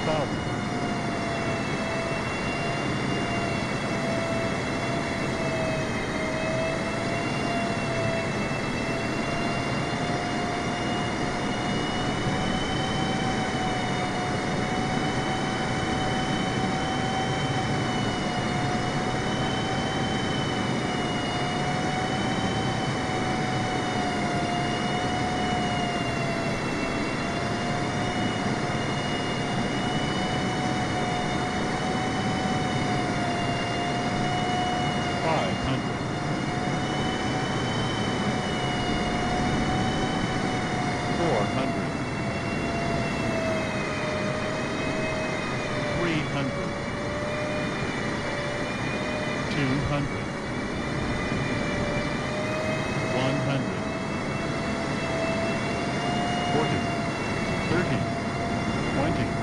problem. 500. Four hundred. Three hundred. Two hundred. One hundred. Forty. Thirty. Twenty.